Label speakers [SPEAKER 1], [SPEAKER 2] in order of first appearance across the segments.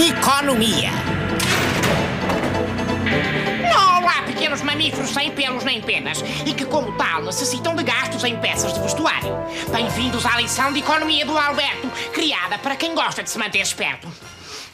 [SPEAKER 1] Economia.
[SPEAKER 2] Olá, pequenos mamíferos sem pelos nem penas e que, como tal, necessitam de gastos em peças de vestuário. Bem-vindos à lição de economia do Alberto, criada para quem gosta de se manter esperto.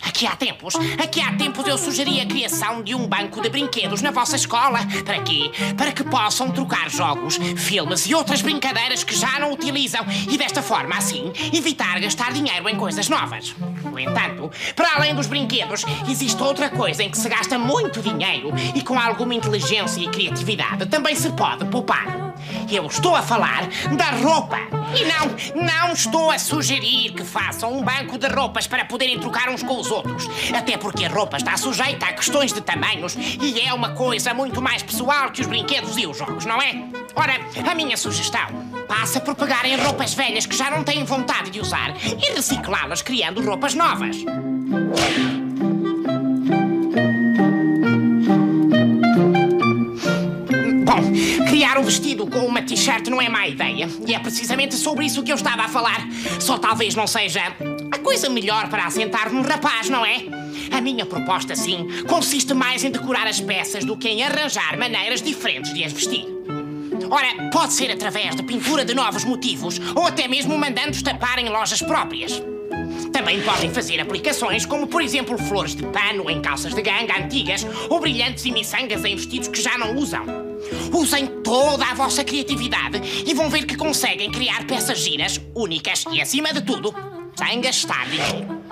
[SPEAKER 2] Aqui há tempos, aqui há tempos eu sugeri a criação de um banco de brinquedos na vossa escola. Para quê? Para que possam trocar jogos, filmes e outras brincadeiras que já não utilizam e desta forma, assim, evitar gastar dinheiro em coisas novas. No entanto, para além dos brinquedos, existe outra coisa em que se gasta muito dinheiro e com alguma inteligência e criatividade também se pode poupar. Eu estou a falar da roupa. E não, não estou a sugerir que façam um banco de roupas para poderem trocar uns com os outros. Até porque a roupa está sujeita a questões de tamanhos e é uma coisa muito mais pessoal que os brinquedos e os jogos, não é? Ora, a minha sugestão passa por pegarem roupas velhas que já não têm vontade de usar e reciclá-las criando roupas novas. Bom, criar um vestido com uma t-shirt não é má ideia. E é precisamente sobre isso que eu estava a falar. Só talvez não seja a coisa melhor para assentar num rapaz, não é? A minha proposta, sim, consiste mais em decorar as peças do que em arranjar maneiras diferentes de as vestir. Ora, pode ser através de pintura de novos motivos ou até mesmo mandando-os tapar em lojas próprias. Também podem fazer aplicações como, por exemplo, flores de pano em calças de ganga antigas ou brilhantes e miçangas em vestidos que já não usam. Usem toda a vossa criatividade e vão ver que conseguem criar peças giras, únicas e, acima de tudo, sem gastar dinheiro.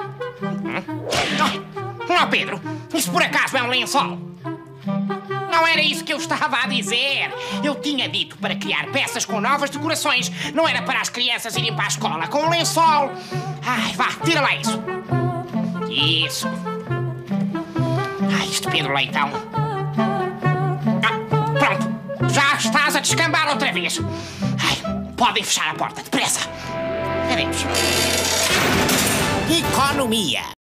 [SPEAKER 2] Oh, oh, Pedro, isso por acaso é um lençol? Não era isso que eu estava a dizer. Eu tinha dito para criar peças com novas decorações. Não era para as crianças irem para a escola com um lençol. Ai, vá, tira lá isso. Isso. Ai, isto Pedro Leitão. Já estás a descambar outra vez. Ai, podem fechar a porta, depressa. Adeus.
[SPEAKER 1] Economia.